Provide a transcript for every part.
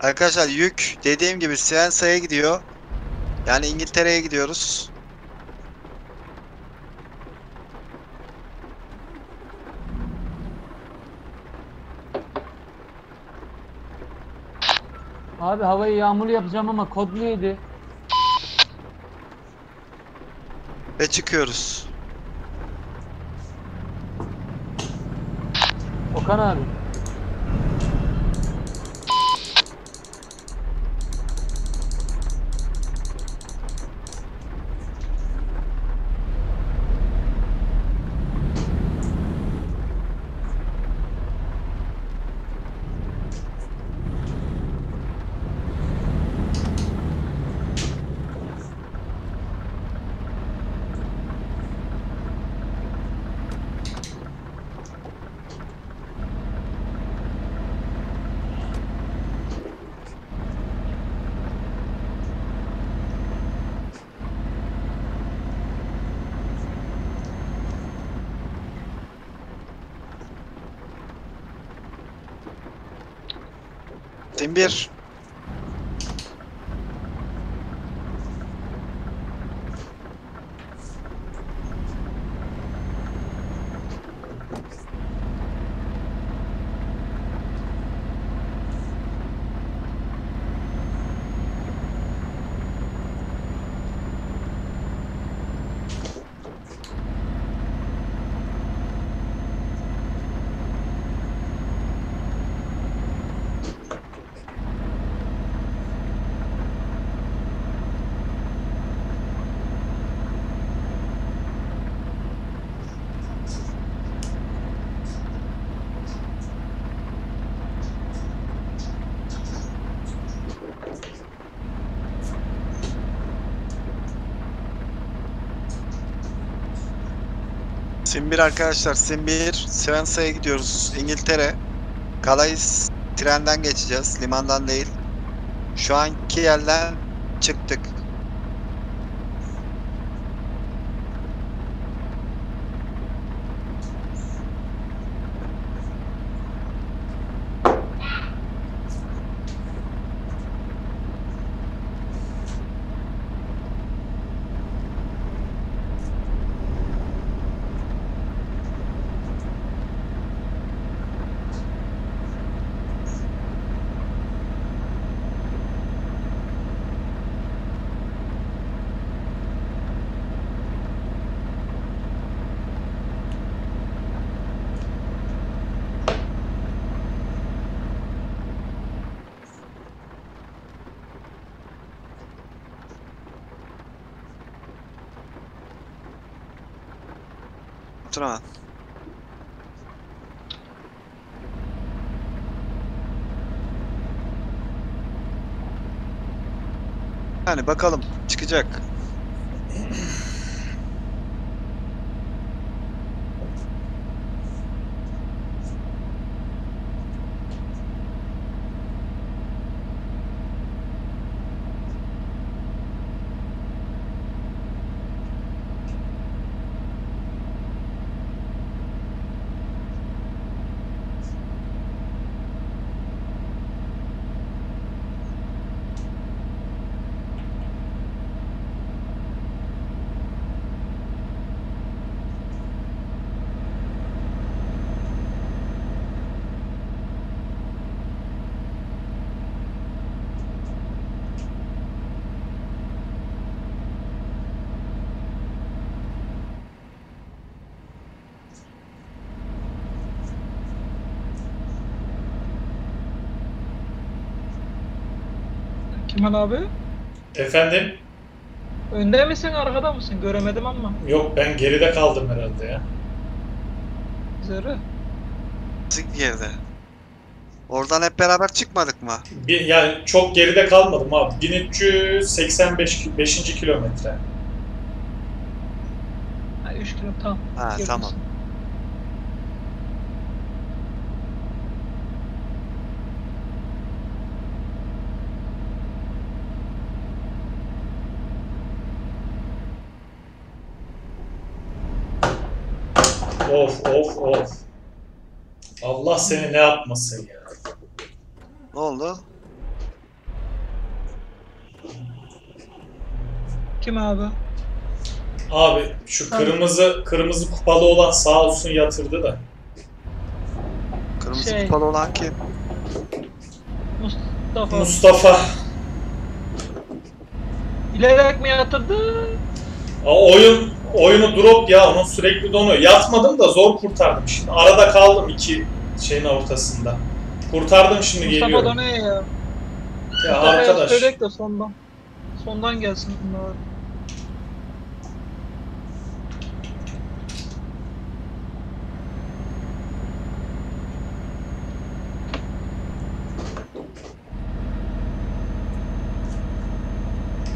Arkadaşlar yük dediğim gibi Sivensa'ya gidiyor. Yani İngiltere'ye gidiyoruz. Abi havayı yağmurlu yapacağım ama kodlu yedi. Ve çıkıyoruz. Okan abi. Tim 1. Sim 1 arkadaşlar Sim 1 Sivensa'ya gidiyoruz. İngiltere. Calais trenden geçeceğiz. Limandan değil. Şu anki yerden çıktık Otur. Yani bakalım çıkacak. Kemal abi. Efendim? Önde misin arkada mısın? Göremedim ama. Yok ben geride kaldım herhalde ya. Zırı. Sık geride. Oradan hep beraber çıkmadık mı? Bir, yani çok geride kalmadım abi. 1385 ki- 5. kilometre. Ha 3 kilo tam. Ha Girmişsin. tamam. of of of. Allah seni ne yapmasın ya. Ne oldu? Kim abi? Abi şu Tamam. kırmızı kırmızı kupalı olan sağ olsun yatırdı da. Kırmızı Şey. kupalı olan kim? Mustafa. Mustafa. Bilerek mi yatırdı? Aa, oyun oyunu drop ya onun sürekli donuyor. Yatmadım da zor kurtardım şimdi. Arada kaldım iki şeyin ortasında. Kurtardım şimdi Mustafa geliyorum. da ne ya? Ya Mustafa'ya arkadaş. söyleyek de sondan. Sondan gelsin bunlar.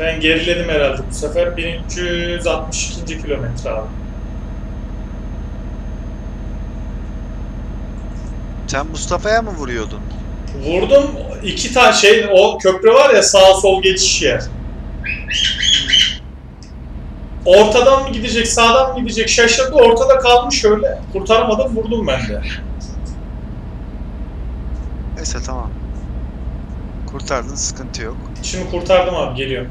Ben geriledim herhalde bu sefer. 1362. kilometre abi. Sen Mustafa'ya mı vuruyordun? Vurdum iki tane şey o köprü var ya sağ sol geçiş yer. Ortadan mı gidecek sağdan mı gidecek şaşırdı ortada kalmış öyle. Kurtaramadım vurdum ben de. Neyse tamam. Kurtardın sıkıntı yok. Şimdi kurtardım abi geliyorum.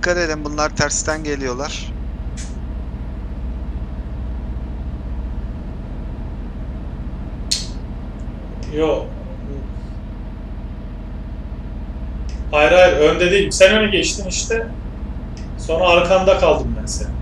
Dikkat edin bunlar tersten geliyorlar. Yo. Hayır hayır önde değilim. Sen öne geçtin işte. Sonra arkanda kaldım ben senin.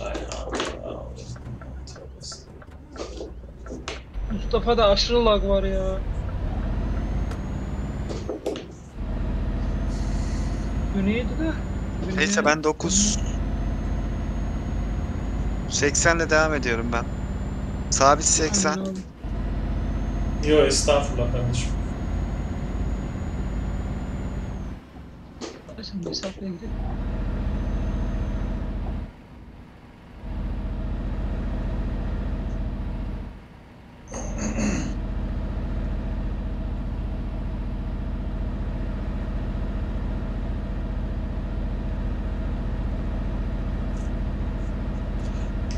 Ay Allah. Tövbe Mustafa'da aşırı lag var ya. Bu neydi de? Bu Neyse ne? ben 9 80 ile devam ediyorum ben. Sabit 80. Aman. Yo estağfurullah kardeşim. Neyse mesafeye gidelim.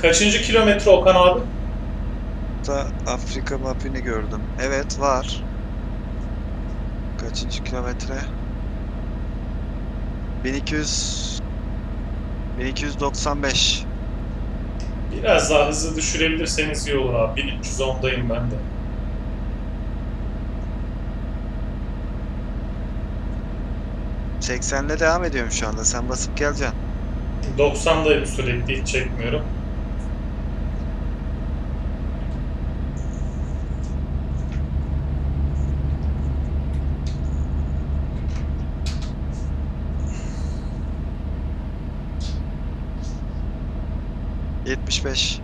Kaçıncı kilometre Okan abi? Da Afrika mapini gördüm. Evet var. Kaçıncı kilometre? 1200 1295. Biraz daha hızlı düşürebilirseniz iyi olur abi. 1310'dayım ben de. ile devam ediyorum şu anda. Sen basıp geleceksin. 90'dayım sürekli hiç çekmiyorum. Yetmiş beş.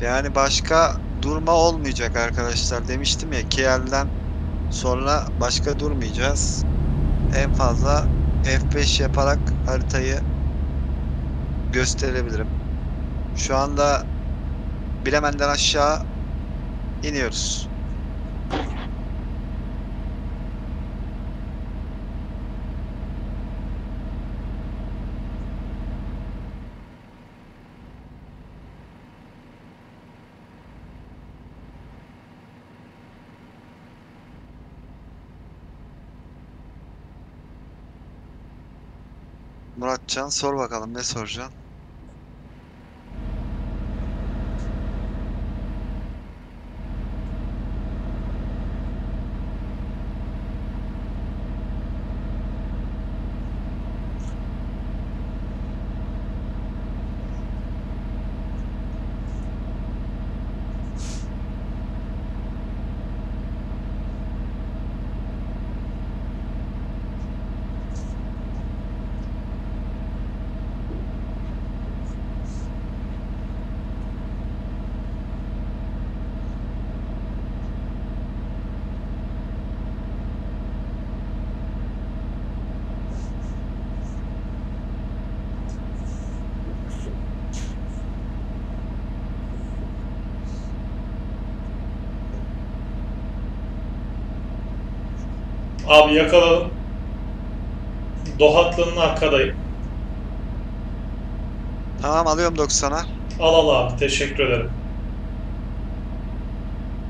Yani başka durma olmayacak arkadaşlar. Demiştim ya Kiel'den sonra başka durmayacağız. En fazla F5 yaparak haritayı gösterebilirim. Şu anda Bilemen'den aşağı iniyoruz. Muratcan sor bakalım ne soracaksın? Abi yakaladım. Dohatlının arkadayım. Tamam alıyorum 90'a. Al al abi teşekkür ederim.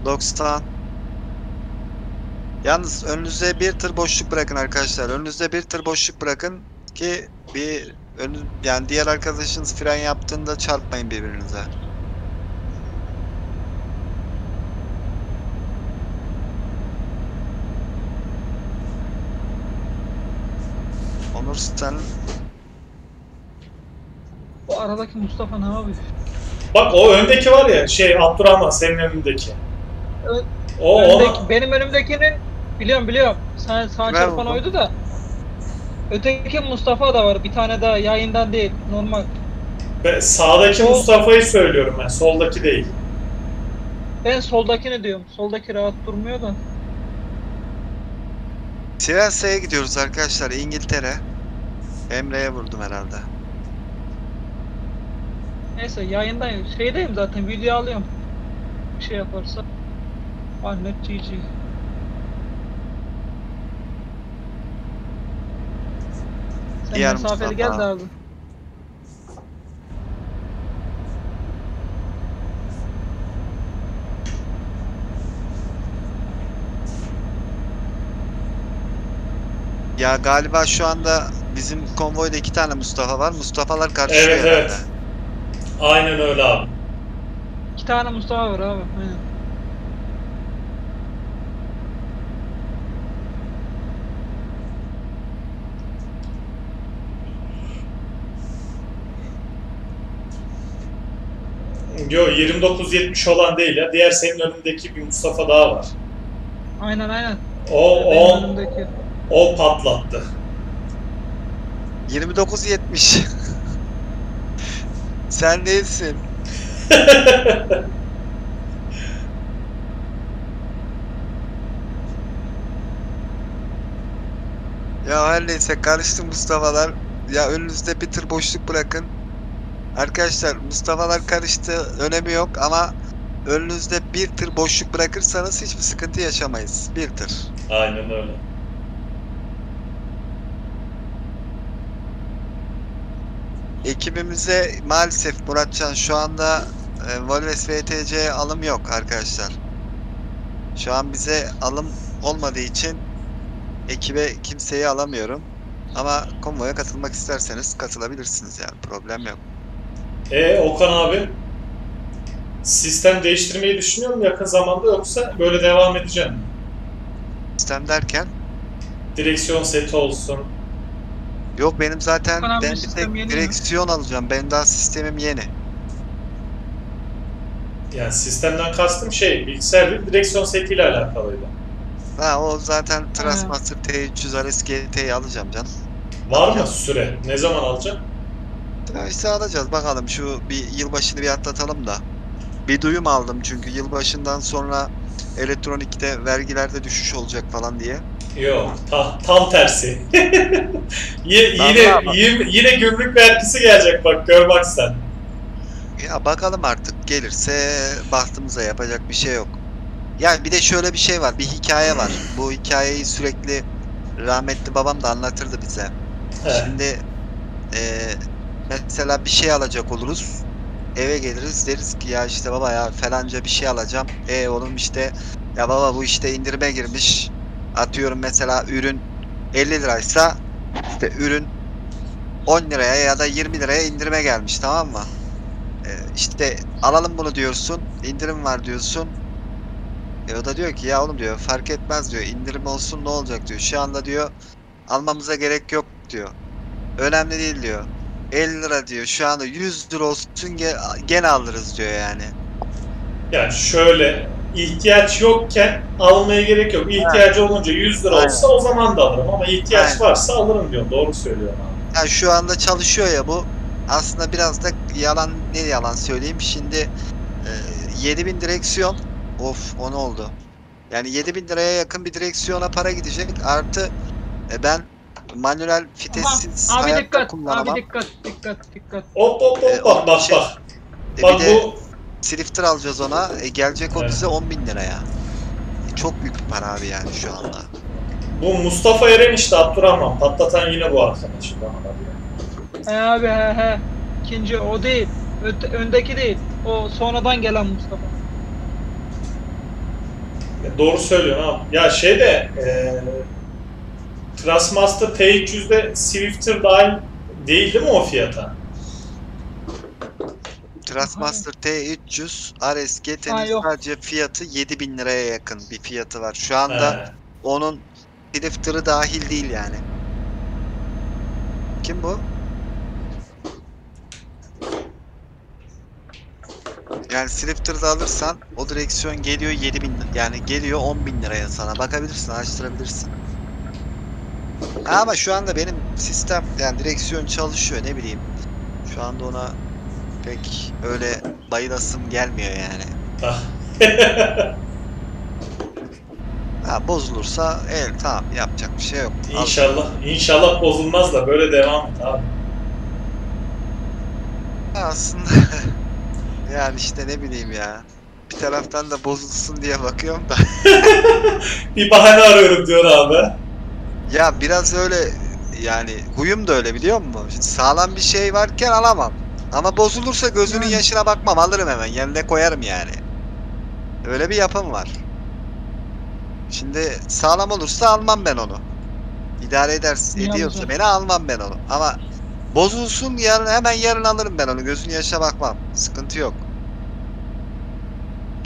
90. Yalnız önünüze bir tır boşluk bırakın arkadaşlar. Önünüzde bir tır boşluk bırakın ki bir önü, yani diğer arkadaşınız fren yaptığında çarpmayın birbirinize. Onur sen Bu aradaki Mustafa ne abi? Bak o öndeki var ya şey Abdurrahman senin önündeki. Ö- O Öndeki, ona benim önümdekinin biliyorum biliyorum. Sen sağ çarpan oydu da. Öteki Mustafa da var. Bir tane daha yayından değil. Normal. Be- sağdaki O- Mustafa'yı söylüyorum ben soldaki değil. Ben soldakini diyorum. Soldaki rahat durmuyor da. Sivas'a gidiyoruz arkadaşlar İngiltere. Emre'ye vurdum herhalde. Neyse yayındayım. Şeydeyim zaten. Video alıyorum. Bir şey yaparsa. Annet GG. Sen Diğer mesafeli gel de abi. Ya galiba şu anda bizim konvoyda iki tane Mustafa var. Mustafa'lar karışıyor Evet, herhalde. evet. Aynen öyle abi. İki tane Mustafa var abi. Aynen. Yo 2970 olan değil ya. Diğer senin önündeki bir Mustafa daha var. Aynen aynen. O Benim o önümdeki. o patlattı. 29.70. Sen değilsin. Ya her neyse karıştı Mustafa'lar. Ya önünüzde bir tır boşluk bırakın. Arkadaşlar Mustafa'lar karıştı. Önemi yok ama önünüzde bir tır boşluk bırakırsanız hiçbir sıkıntı yaşamayız. Bir tır. Aynen öyle. Ekibimize maalesef Muratcan şu anda e, Volves VTC alım yok arkadaşlar. Şu an bize alım olmadığı için ekibe kimseyi alamıyorum. Ama konvoya katılmak isterseniz katılabilirsiniz yani problem yok. E Okan abi sistem değiştirmeyi düşünüyor mu yakın zamanda yoksa böyle devam edeceğim? Sistem derken Direksiyon seti olsun. Yok benim zaten ben bir sistem tek yeni mi? direksiyon alacağım. Benim daha sistemim yeni. Yani sistemden kastım şey bilgisayar değil direksiyon setiyle alakalıydı. Ha o zaten Trustmaster T300 RS GT'yi alacağım canım. Var mı süre? Ne zaman alacaksın? Ya işte alacağız bakalım şu bir yılbaşını bir atlatalım da. Bir duyum aldım çünkü yılbaşından sonra elektronikte vergilerde düşüş olacak falan diye. Yok, ta- tam tersi. Y- Lan yine, bravo. yine yine gümrük vergisi gelecek bak gör bak sen. Ya bakalım artık gelirse bahtımıza yapacak bir şey yok. Yani bir de şöyle bir şey var bir hikaye var. Bu hikayeyi sürekli rahmetli babam da anlatırdı bize. He. Şimdi eee, mesela bir şey alacak oluruz. Eve geliriz deriz ki ya işte baba ya falanca bir şey alacağım. E oğlum işte ya baba bu işte indirime girmiş. Atıyorum mesela ürün 50 liraysa işte ürün 10 liraya ya da 20 liraya indirime gelmiş tamam mı? E, işte alalım bunu diyorsun. indirim var diyorsun. E o da diyor ki ya oğlum diyor fark etmez diyor. indirim olsun ne olacak diyor. Şu anda diyor almamıza gerek yok diyor. Önemli değil diyor. 50 lira diyor. Şu anda 100 lira olsun ge- gene alırız diyor yani. Yani şöyle ihtiyaç yokken almaya gerek yok. İhtiyacı olunca 100 lira Aynen. olsa o zaman da alırım ama ihtiyaç Aynen. varsa alırım diyorum. Doğru söylüyorum abi. Yani şu anda çalışıyor ya bu. Aslında biraz da yalan ne yalan söyleyeyim. Şimdi e, 7000 direksiyon. Of o ne oldu? Yani 7000 liraya yakın bir direksiyona para gidecek. Artı e, ben manuel vitessiz Aha, abi hayatta dikkat. kullanamam. Abi dikkat. Dikkat. Dikkat. Hop hop E, hop bak bak şey- bak. E, Bak bu Sifter alacağız ona. E, gelecek o Evet. bize 10 bin liraya. E, çok büyük bir para abi yani şu anda. Bu Mustafa Eren işte Abdurrahman. Patlatan yine bu arkadaş. Bana da diyor. He abi he he. İkinci o değil. Öte- öndeki değil. O sonradan gelen Mustafa. Ya doğru söylüyorsun abi. Ya şey de eee Trustmaster T300'de Swifter dahil değil değil mi o fiyata? Trustmaster T300 RS GT'nin sadece fiyatı 7000 liraya yakın bir fiyatı var. Şu anda He. onun Drifter'ı dahil değil yani. Kim bu? Yani Slifter'da alırsan o direksiyon geliyor 7000 yani geliyor 10.000 liraya sana. Bakabilirsin, araştırabilirsin. Ha, Ama şu anda benim sistem yani direksiyon çalışıyor ne bileyim. Şu anda ona pek öyle bayılasım gelmiyor yani. Ah. Ha bozulursa el tamam yapacak bir şey yok. Al. İnşallah, inşallah bozulmaz da böyle devam et abi. Aslında yani işte ne bileyim ya. Bir taraftan da bozulsun diye bakıyorum da. Bir bahane arıyorum diyor abi. Ya biraz öyle yani huyum da öyle biliyor musun? Şimdi sağlam bir şey varken alamam. Ama bozulursa gözünün Yani. yaşına bakmam alırım hemen yerine koyarım yani. Öyle bir yapım var. Şimdi sağlam olursa almam ben onu. İdare ederse Niye ediyorsa beni almam ben onu. Ama bozulsun yarın hemen yarın alırım ben onu. Gözünün yaşına bakmam. Sıkıntı yok.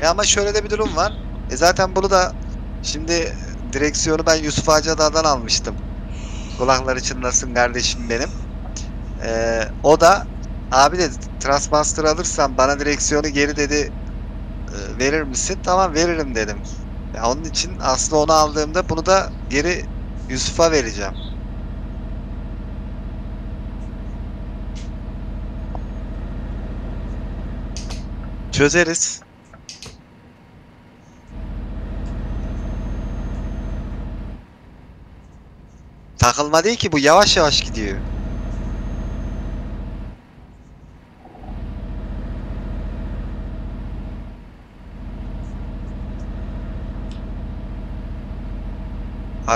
Ya ama şöyle de bir durum var. E zaten bunu da şimdi direksiyonu ben Yusuf Hacı'dan almıştım. Kulakları çınlasın kardeşim benim. Ee, o da abi dedi Transmaster alırsan bana direksiyonu geri dedi "e, verir misin? Tamam veririm dedim. Ya onun için aslında onu aldığımda bunu da geri Yusuf'a vereceğim. Çözeriz. Takılma değil ki bu yavaş yavaş gidiyor.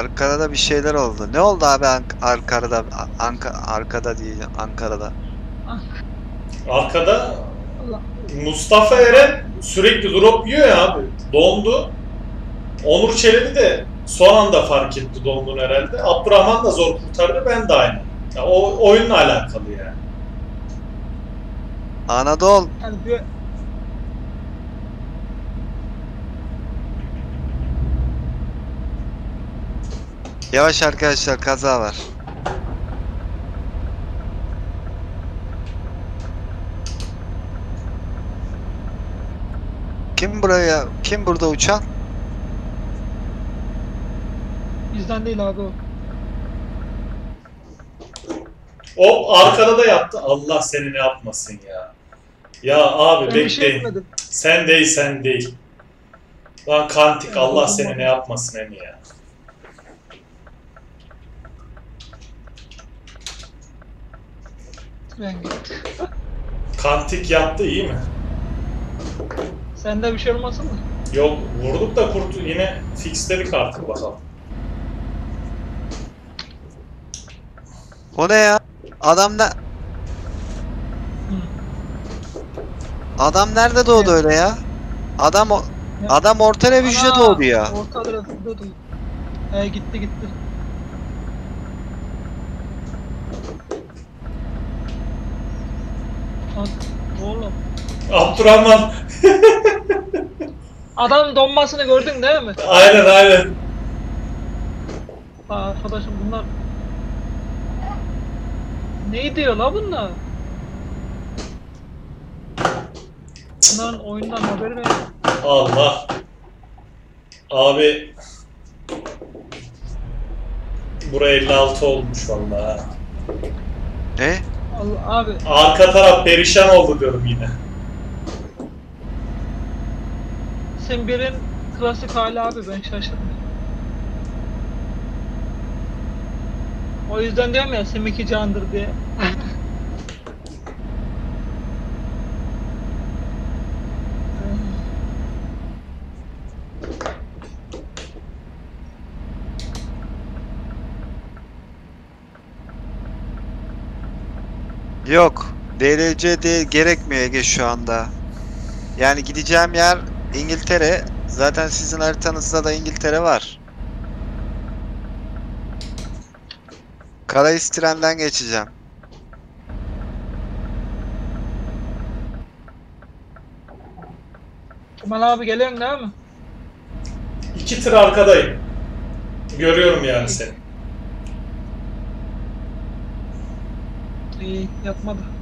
Arkada da bir şeyler oldu. Ne oldu abi Ank- Ankara'da Anka arkada değil Ankara'da. Arkada. Mustafa Eren sürekli drop yiyor ya abi. Dondu. Onur Çelebi de son anda fark etti donduğunu herhalde. Abdurrahman da zor kurtardı. Ben de aynı. Ya, o oyunla alakalı yani. Anadolu Yani yavaş arkadaşlar kaza var. Kim buraya kim burada uçan? bizden değil abi o. Arkada da yaptı. Allah seni ne yapmasın ya. Ya abi Ben şey bekleyin. etmedim. sen değil sen değil. Lan kantik Allah seni ne yapmasın Emi ya. Ben git. Kantik yaptı iyi mi? Sende bir şey olmasın mı? Yok vurduk da kurtu yine fixledik artık bakalım. O ne ya? Adam ne? Adam nerede doğdu öyle ya? Adam o. Adam orta revijde Ana, doğdu ya. Orta tarafında doğdu. He gitti gitti. Oğlum. Abdurrahman Adam donmasını gördün değil mi? aynen aynen. Aa, arkadaşım bunlar ne diyor la bunlar? Bunların oyundan haberi yok. Allah. Abi Bura 56 olmuş vallahi. Ne? Allah abi Arka taraf perişan oldu diyorum yine. sen birin klasik hali abi ben şaşırdım. O yüzden diyorum ya 2 candır diye. Yok. DLC de gerekmiyor Ege şu anda. Yani gideceğim yer İngiltere. Zaten sizin haritanızda da İngiltere var. Calais trenden geçeceğim. Kemal abi geliyorsun değil mi? İki tır arkadayım. Görüyorum yani seni. İyi yapmadı.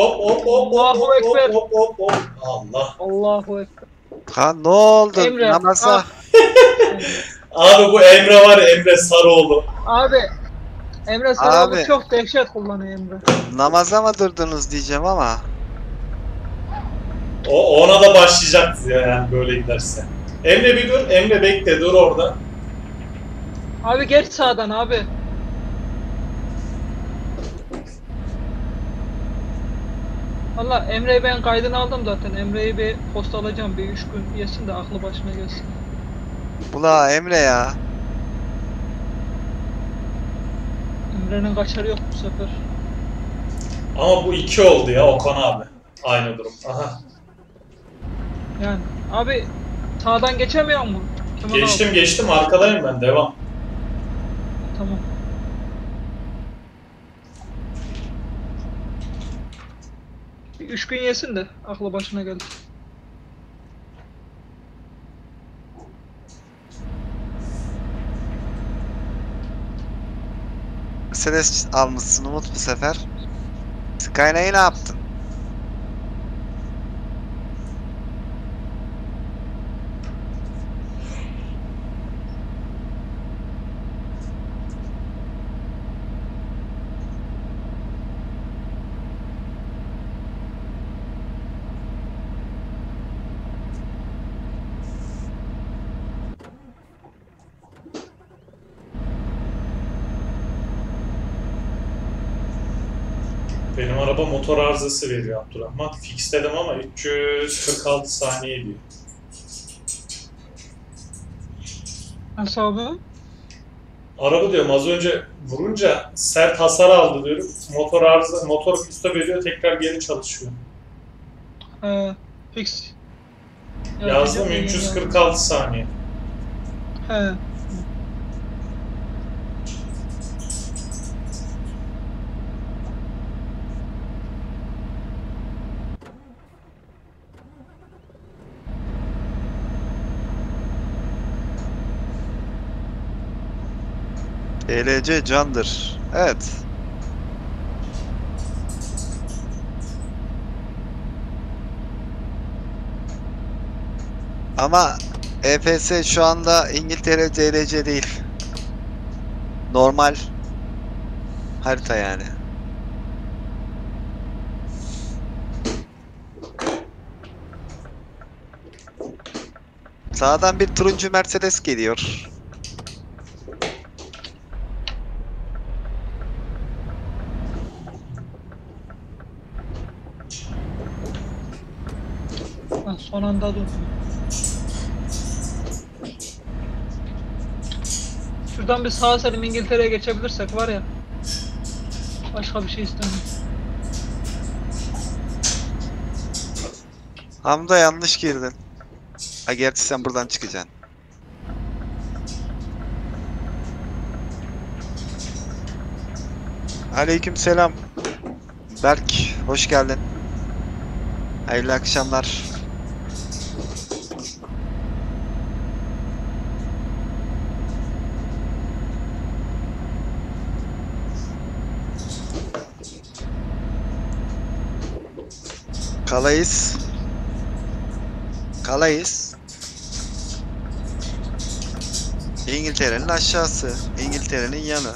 Hop hop hop hop Allahu hop Ekber. hop hop hop. Allah. Allahu ekber. Ha ne oldu? Emre, Namaza. Abi bu Emre var ya Emre Sarıoğlu. Abi Emre Sarıoğlu Abi. çok dehşet kullanıyor Emre. Namaza mı durdunuz diyeceğim ama. O ona da başlayacaktı ya yani böyle giderse. Emre bir dur. Emre bekle dur orada. Abi geç sağdan abi. Valla Emre'yi ben kaydını aldım zaten. Emre'yi bir posta alacağım. Bir üç gün yesin de aklı başına gelsin. Ula Emre ya. Emre'nin kaçarı yok bu sefer. Ama bu iki oldu ya Okan abi. Aynı durum. Aha. Yani abi sağdan geçemiyor mu? Kemal Geçtim abi. geçtim arkadayım ben devam. Tamam. Üç gün yesin de aklı başına gelir. Mercedes almışsın Umut bu sefer. Skyline'ı ne yaptın? Benim araba motor arızası veriyor Abdurrahman. Fixledim ama 346 saniye diyor. Nasıl? Araba diyorum az önce vurunca sert hasar aldı diyorum. Motor arıza, motor stop ediyor tekrar geri çalışıyor. He, fix. Ya, Yazdım biliyorum, 346 saniye. He. TLC candır. Evet. Ama EFS şu anda İngiltere TLC değil. Normal harita yani. Sağdan bir turuncu Mercedes geliyor. Son anda dur. Şuradan bir sağ salim İngiltere'ye geçebilirsek var ya. Başka bir şey istemiyorum. Hamza yanlış girdin. Ha gerçi sen buradan çıkacaksın. Aleyküm selam. Berk hoş geldin. Hayırlı akşamlar. Kalayız. Kalayız. İngiltere'nin aşağısı, İngiltere'nin yanı.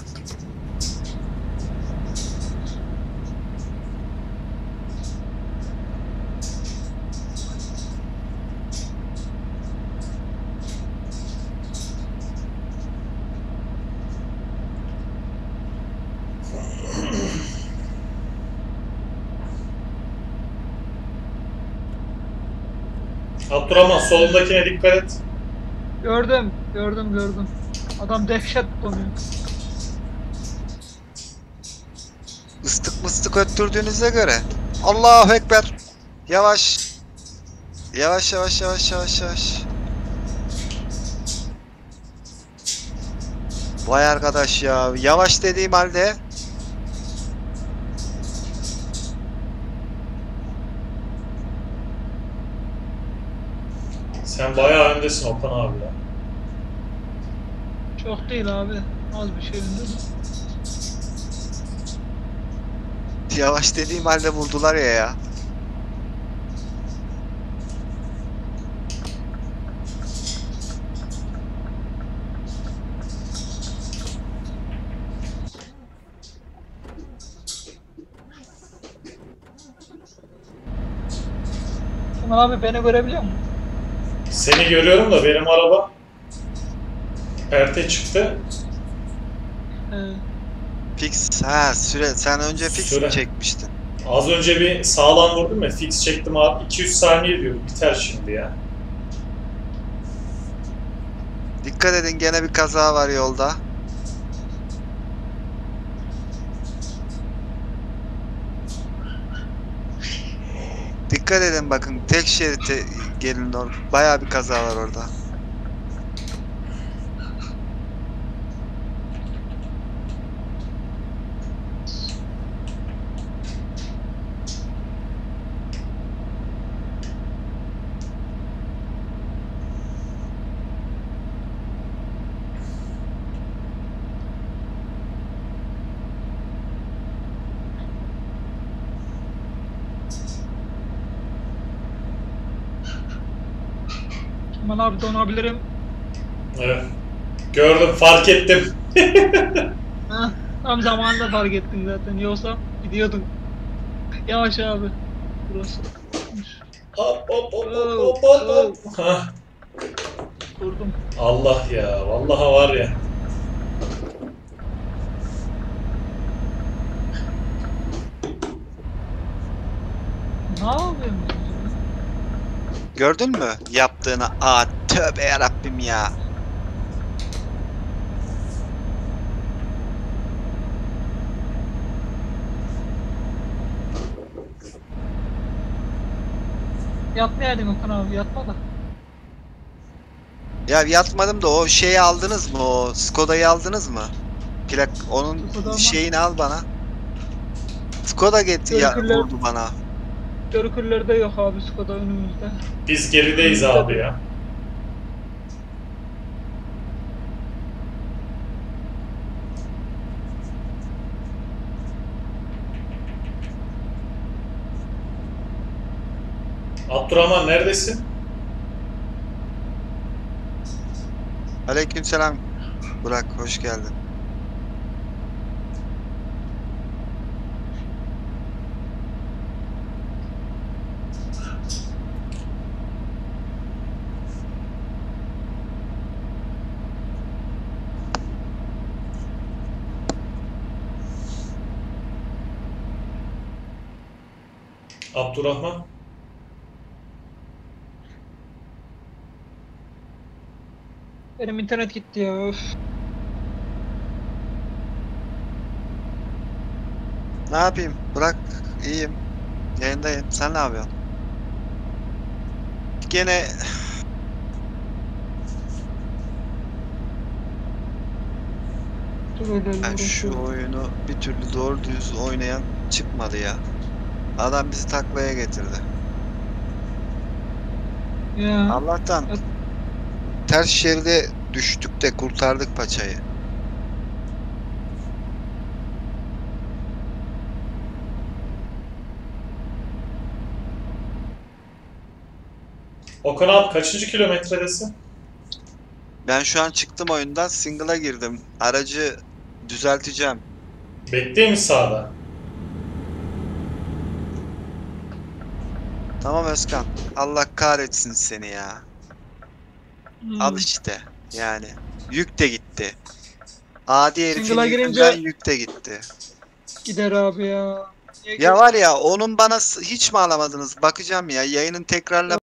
Abdurrahman solundakine dikkat et. Gördüm, gördüm, gördüm. Adam dehşet konuyor. Istık mıstık öttürdüğünüze göre. Allahu Ekber. Yavaş. Yavaş yavaş yavaş yavaş yavaş. Vay arkadaş ya. Yavaş dediğim halde. Sen bayağı öndesin Okan abi ya. Çok değil abi. Az bir şey önde. Yavaş dediğim halde vurdular ya ya. Kemal abi beni görebiliyor musun? Seni görüyorum da benim araba perte çıktı. Ee, Fix. Ha süre. Sen önce fix Süre. mi çekmiştin? Az önce bir sağlam vurdum ya fix çektim abi 200 saniye diyor biter şimdi ya. Dikkat edin gene bir kaza var yolda. Dikkat edin bakın tek şerite gelin or bayağı bir kaza var orada. Kemal abi donabilirim. Evet. Gördüm fark ettim. Heh, tam zamanında fark ettin zaten. Yoksa gidiyordun. Yavaş abi. Burası. Hop hop hop hop hop hop hop. Hah. Allah ya vallahi var ya. Ne yapıyorsun? Gördün mü yaptığını? Aa tövbe yarabbim ya. Yatmayaydın Okan abi yatma da. Ya yatmadım da o şeyi aldınız mı? O Skoda'yı aldınız mı? Plak onun Skoda şeyini al bana. Skoda get ya vurdu bana. Görküllerde yok abi Skoda önümüzde. Biz gerideyiz abi ya. Abdurrahman neredesin? Aleykümselam. Burak hoş geldin. Abdurrahman. Benim internet gitti ya. Öf. Ne yapayım? Burak iyiyim. Yayındayım. Sen ne yapıyorsun? Gene Ben şu oyunu bir türlü doğru düz oynayan çıkmadı ya. Adam bizi taklaya getirdi. Ya. Allah'tan ters şeride düştük de kurtardık paçayı. Okan abi kaçıncı kilometredesin? Ben şu an çıktım oyundan single'a girdim. Aracı düzelteceğim. Bekleyeyim mi sağda? Tamam Özkan. Allah kahretsin seni ya. Hmm. Al işte. Yani. Yük de gitti. Adi herifin Single'a girince- yük de gitti. Gider abi ya. Niye Ya var ya onun bana s- hiç mi alamadınız? Bakacağım ya. Yayının tekrarla